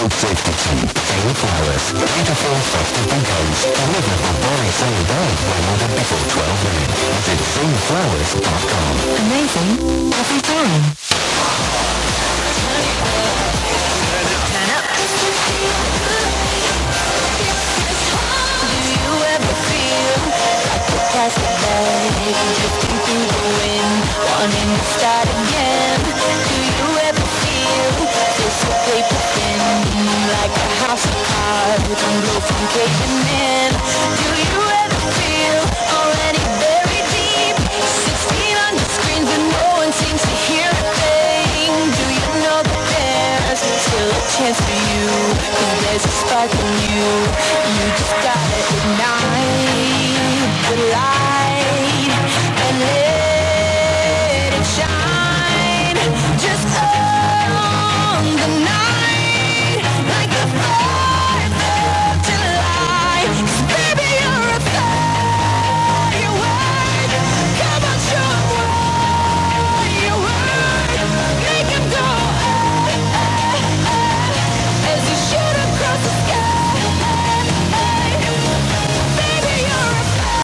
road safety team. Same flowers. Beautiful festive bouquets. Delivered the very same day when ordered before 12 noon. Visit sameflowers.com. Amazing every time. Turn up. Do you ever feel like the plastic drifting through the wind, wanting to start again? From caving in? Do you ever feel already buried deep, 16 on but no one seems to hear a thing? Do you know that there's still a chance for you? There's a spark in you, you.